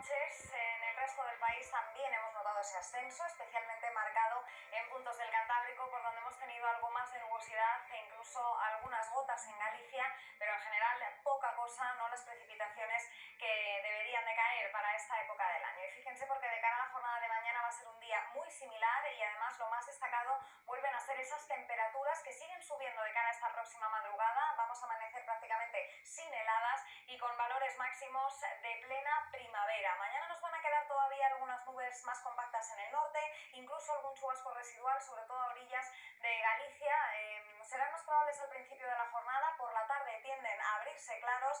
noches. En el resto del país también hemos notado ese ascenso, especialmente marcado en puntos del Cantábrico, por donde hemos tenido algo más de nubosidad e incluso algunas gotas en Galicia, pero en general poca cosa, no las precipitaciones que deberían de caer para esta época del año. Y fíjense porque de cara a la jornada de mañana va a ser un día muy similar y además lo más destacado vuelven a ser esas temperaturas que siguen subiendo de cara a esta próxima madrugada. Vamos a amanecer prácticamente sin heladas y con valores máximos de plena primavera. Mañana nos van a quedar todavía algunas nubes más compactas en el norte, incluso algún chubasco residual, sobre todo a orillas de Galicia. Eh, serán más probables al principio de la jornada, por la tarde tienden a abrirse claros,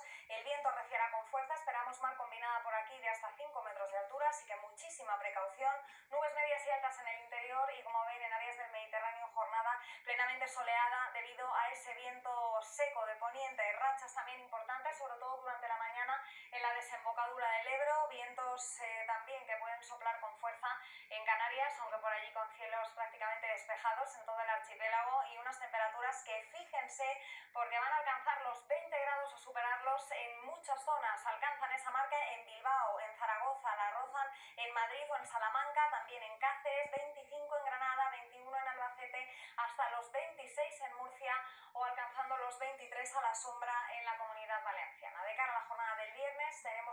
con fuerza, esperamos mar combinada por aquí de hasta 5 metros de altura, así que muchísima precaución. Nubes medias y altas en el interior y como ven en áreas del Mediterráneo jornada plenamente soleada debido a ese viento seco de poniente, rachas también importantes, sobre todo durante la mañana en la desembocadura del Ebro, vientos eh, también que pueden soplar con fuerza en Canarias, aunque por allí con cielos prácticamente despejados en todo el archipiélago y unas temperaturas que fíjense porque van a alcanzar los 20 grados o superarlos en muchas zonas, alcanzan esa marca en Bilbao, en Zaragoza, la rozan en Madrid o en Salamanca, también en Cáceres, 25 en Granada, 21 en Albacete, hasta los 26 en Murcia o alcanzando los 23 a la sombra en la comunidad valenciana. De cara a la jornada del viernes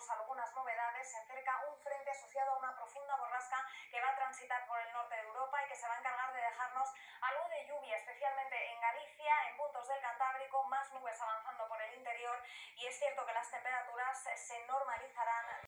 algunas novedades, se acerca un frente asociado a una profunda borrasca que va a transitar por el norte de Europa y que se va a encargar de dejarnos algo de lluvia, especialmente en Galicia, en puntos del Cantábrico, más nubes avanzando por el interior. Y es cierto que las temperaturas se normalizarán